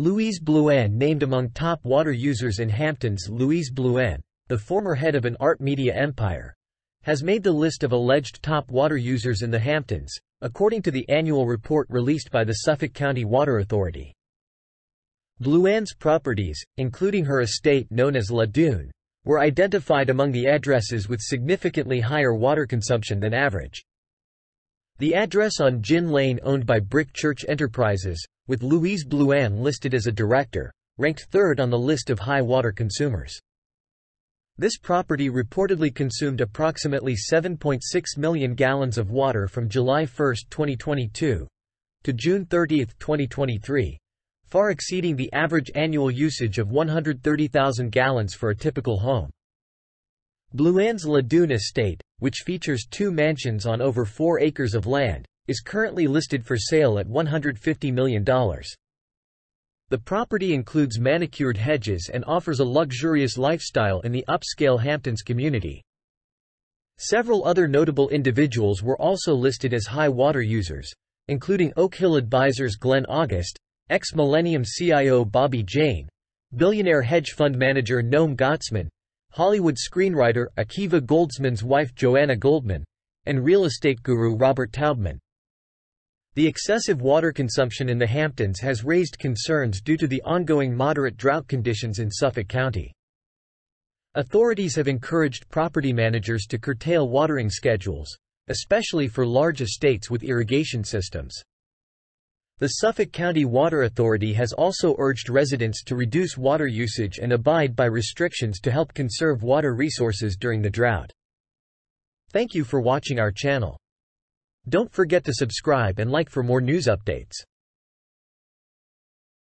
Louise Blouin named among top water users in Hamptons Louise Blouin, the former head of an art media empire, has made the list of alleged top water users in the Hamptons, according to the annual report released by the Suffolk County Water Authority. Blouin's properties, including her estate known as La Dune, were identified among the addresses with significantly higher water consumption than average. The address on Gin Lane owned by Brick Church Enterprises, with Louise Blouin listed as a director, ranked third on the list of high water consumers. This property reportedly consumed approximately 7.6 million gallons of water from July 1, 2022 to June 30, 2023, far exceeding the average annual usage of 130,000 gallons for a typical home. Blouin's La Dune estate, which features two mansions on over 4 acres of land, is currently listed for sale at $150 million. The property includes manicured hedges and offers a luxurious lifestyle in the upscale Hamptons community. Several other notable individuals were also listed as high water users, including Oak Hill advisors Glenn August, ex-Millennium CIO Bobby Jain, billionaire hedge fund manager Noam Gottesman, Hollywood screenwriter Akiva Goldsman's wife Joanna Goldman, and real estate guru Robert Taubman. The excessive water consumption in the Hamptons has raised concerns due to the ongoing moderate drought conditions in Suffolk County. Authorities have encouraged property managers to curtail watering schedules, especially for large estates with irrigation systems. The Suffolk County Water Authority has also urged residents to reduce water usage and abide by restrictions to help conserve water resources during the drought. Thank you for watching our channel. Don't forget to subscribe and like for more news updates.